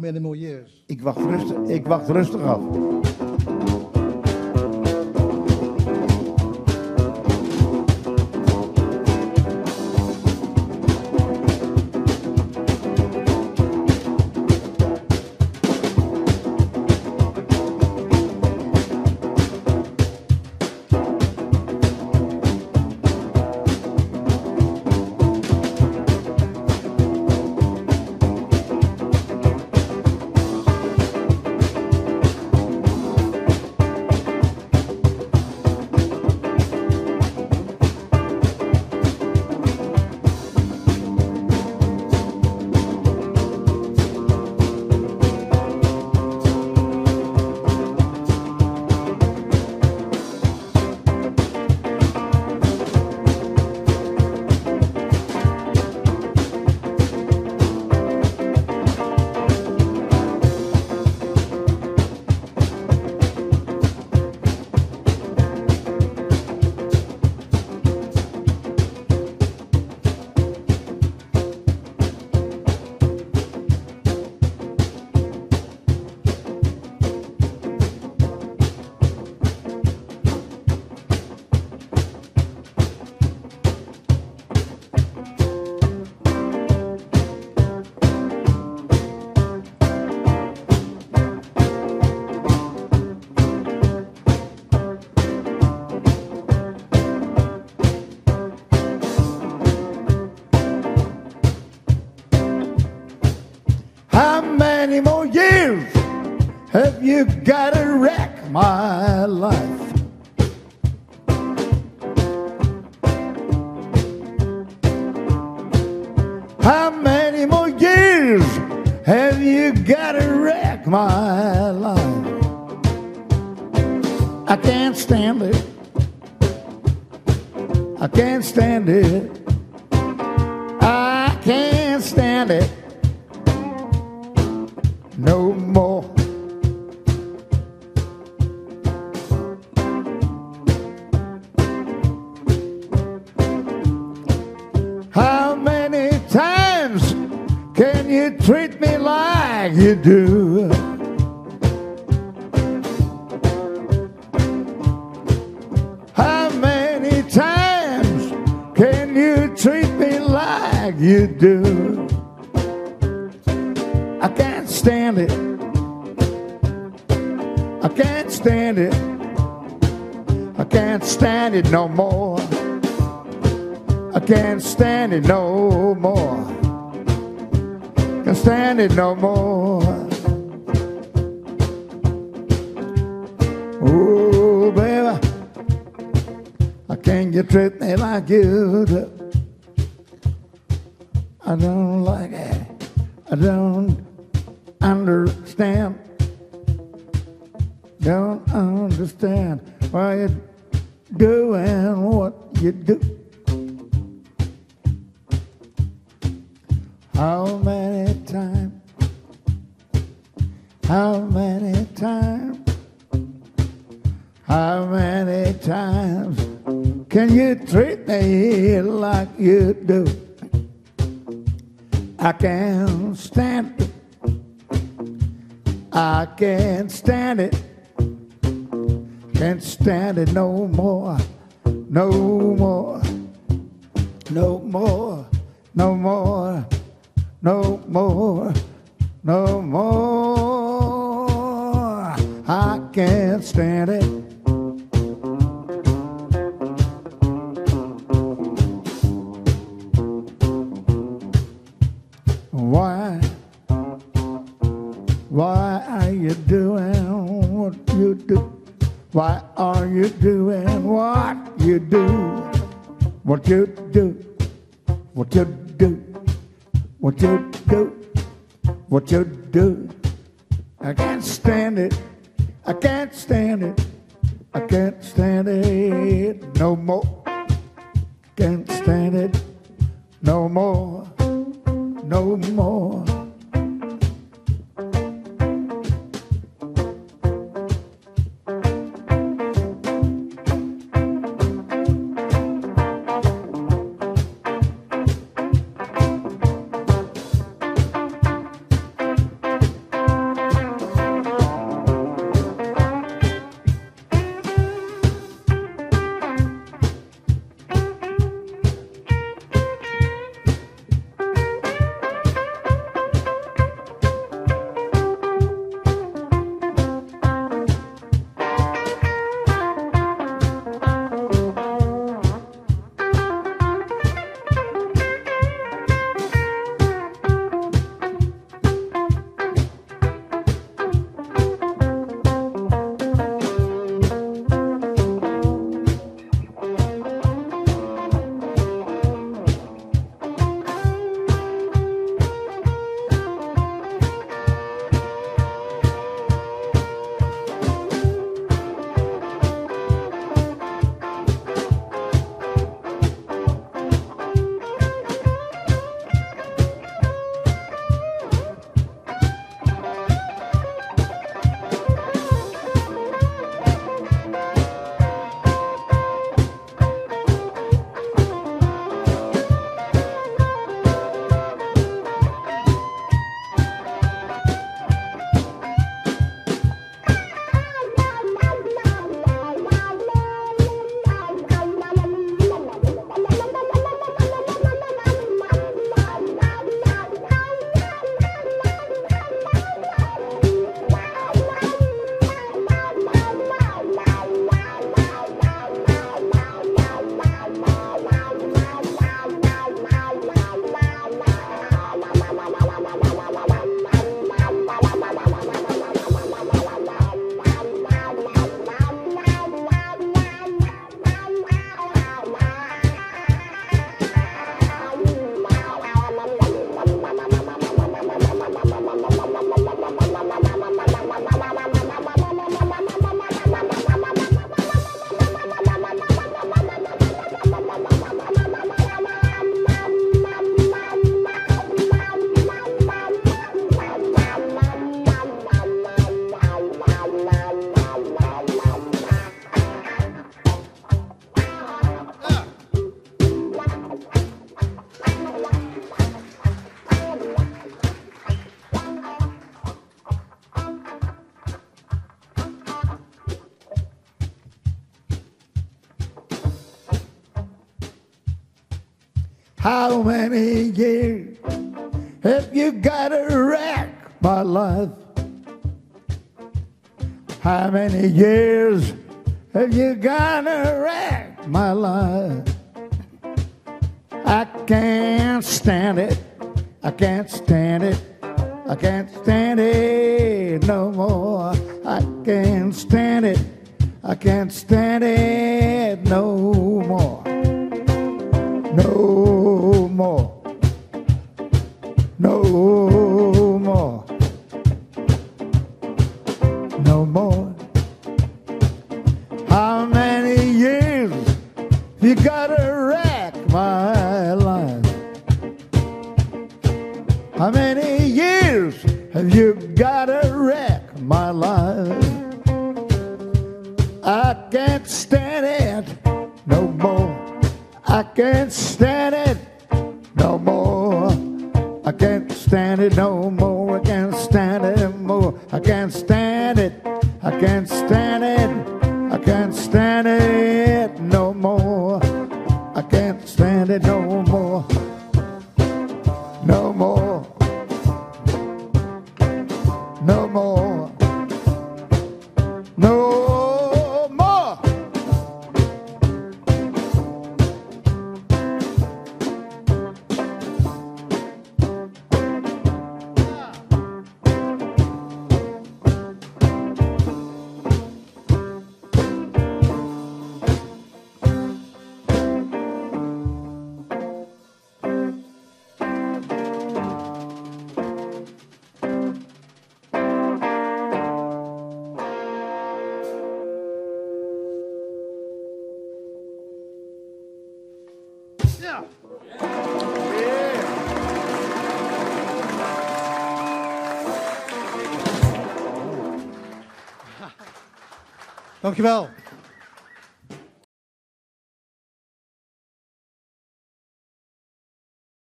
many more years. Ik wacht rustig, ik wacht rustig af. Have you got to wreck my life? How many more years have you got to wreck my life? I can't stand it. I can't stand it. Like you do? How many times can you treat me like you do? I can't stand it. I can't stand it. I can't stand it no more. I can't stand it no more. Can't stand it no more. Oh, baby, I can't you treat me like you do. I don't like it. I don't understand. Don't understand why you're doing what you do. How many How many times? How many times can you treat me like you do? I can't stand it. I can't stand it. Can't stand it no more. No more. No more. No more. No more. No more. I can't stand it. Why? Why are you doing what you do? Why are you doing what you do? What you do? What you do? What you do? What you do? I can't stand it. I can't stand it. I can't stand it no more. Can't stand it no more. No more. How many years have you got to wreck my life? How many years have you got to wreck my life? I can't stand it. I can't stand it. I can't stand it no more. I can't stand it. I can't stand it no more. No more. No more. No more. How many years you gotta wreck my life? How many years have you gotta wreck my life? I can't stand it no more. I can't stand it no more. I can't stand it no more. I can't stand it more. I can't stand it. I can't stand it. I can't stand it no more. I can't stand it no more. No more. No more. Dankjewel.